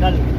那里。